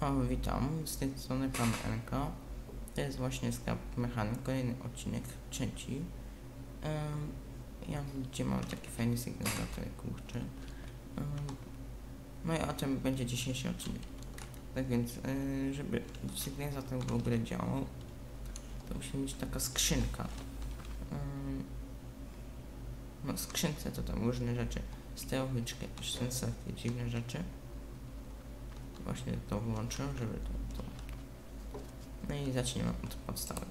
O, witam, z tej strony pan Enko. To jest właśnie sklep mechanik, kolejny odcinek, trzeci. Um, ja gdzie mam taki fajny sygnalizator, kurczę. Um, no i o tym będzie dzisiejszy odcinek. Tak więc, yy, żeby sygnalizator w ogóle działał, to musi mieć taka skrzynka. Um, no, skrzynce to tam różne rzeczy. Sterowniczki, jakieś sensorki, dziwne rzeczy. Właśnie to włączę, żeby to, to. No i zaczniemy od podstawy.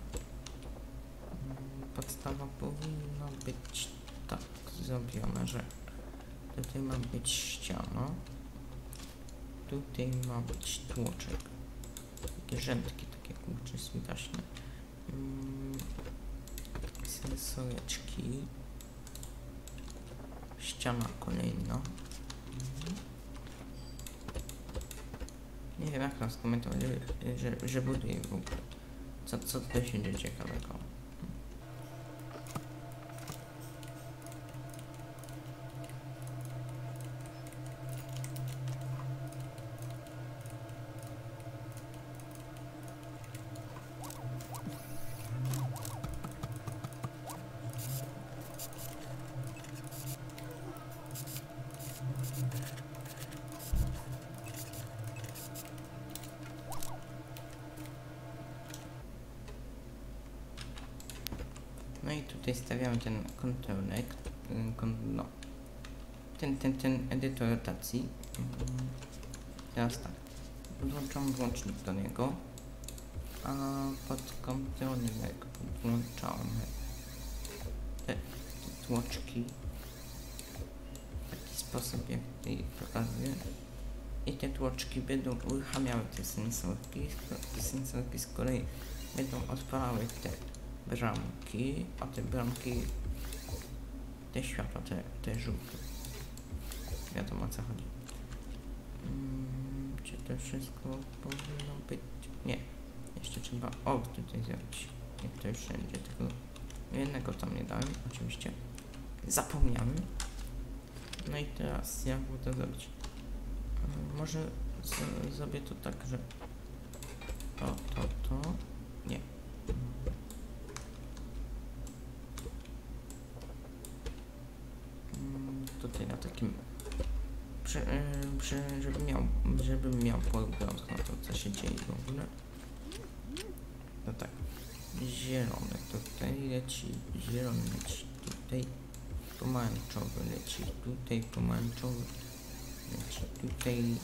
Mm, Podstawa powinna być tak zrobiona, że tutaj ma być ściana. Tutaj ma być tłoczek. Takie rzędki, takie kurcze switaśne. Mm, sensoreczki. Ściana kolejna. Nie wiem jak nas komentować, że, że, że buduję w ogóle. Co, co tutaj się dzieje ciekawego? No i tutaj stawiamy ten kontroler, y, kon, no, ten, ten, ten edytor rotacji. Teraz tak, podłączam włącznik do niego, a pod kontroler podłączamy te, te tłoczki. W taki sposób, jak tutaj pokazuję. I te tłoczki będą uruchamiały te sensorki, te sensorki z kolei będą odpalały te bramki, a te bramki, te światła, te, te żółte. Wiadomo o co chodzi. Mm, czy to wszystko powinno być? Nie. Jeszcze trzeba o tutaj zrobić. Jak to już wszędzie, tylko jednego tam nie dałem, oczywiście. Zapomniałem. No i teraz jak by to zrobić? Mm, Może zrobię to tak, że to, to, to. Nie. Mm, tutaj na takim przy, yy, przy, żeby miał żebym miał pogląd na to co się dzieje w ogóle. No tak. Zielony tutaj leci zielony leci tutaj. Pomarańczowy leci tutaj pomarańczowy leci tutaj. Mm,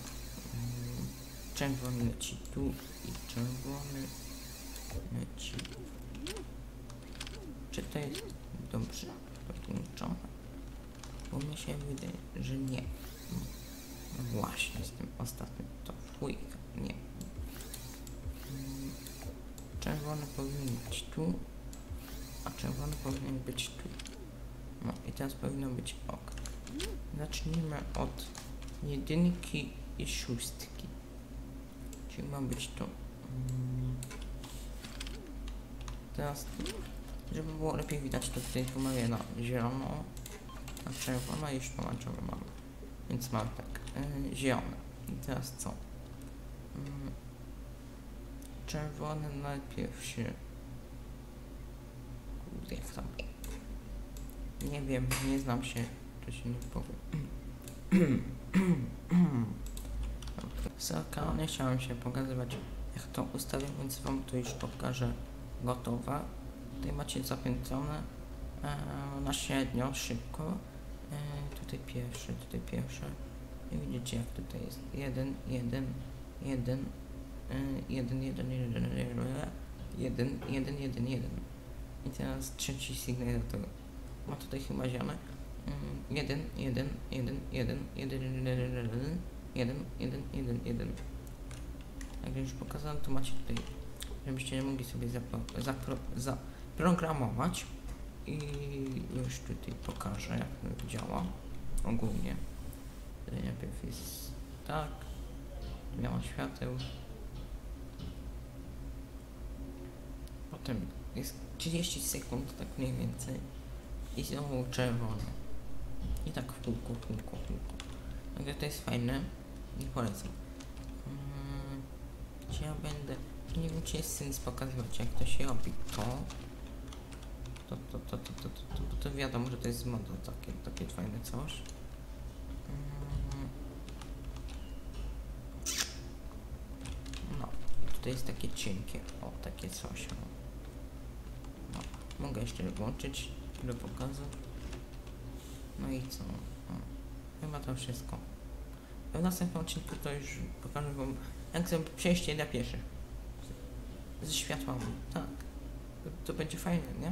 czerwony leci tu i czerwony leci. Czy to jest dobrze? Podłączone mi się wydaje, że nie. No właśnie z tym ostatnim to fujka, nie. Czerwony powinien być tu, a czerwony powinien być tu. No i teraz powinno być ok. Zacznijmy od jedynki i szóstki. Czyli ma być to. Teraz, żeby było lepiej widać, to tutaj pomaluję na zielono a czerwona już pomarańczowy mam. Więc mam tak, yy, zielone. I teraz co? Yy, czerwony najpierw się... Kurde, jak tam... Nie wiem, nie znam się, to się nie powiem. Sorka, nie chciałem się pokazywać jak to ustawię, więc wam to już pokażę gotowe. Tutaj macie zapięcone e, na średnio, szybko. E, tutaj pierwszy, tutaj pierwsze. I widzicie jak tutaj jest. Jeden, jeden, jeden, e, jeden, jeden, jeden, jeden, jeden, jeden, jeden. I teraz trzeci sygnalizator. Ma tutaj chyba. Mm, Jeden, jeden, jeden, jeden, jeden, jeden, jeden, jeden, jeden, jeden, jeden. Jak już pokazałem, to macie tutaj, żebyście mogli sobie zapro, zapro, zaprogramować i już tutaj pokażę jak działa ogólnie. Tutaj najpierw jest tak, miała świateł, potem jest 30 sekund, tak mniej więcej i znowu czerwone i tak w kółku, w kółku, w kółku. Także to jest fajne i polecam. Mm, Gdzie ja będę? Nie wiem, czy jest sens pokazywać, jak to się robi. To to, to, to, to, to, to, to, to wiadomo, że to jest moda, takie, takie fajne coś. Mhm. No, tutaj jest takie cienkie, o, takie coś. No, mogę jeszcze włączyć do pokazu. No i co? No, chyba to wszystko. W następnym odcinku to już pokażę wam, jak zrobić przejście na pieszy. Ze światłami, tak. To będzie fajne, nie?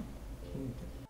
Mm-hmm.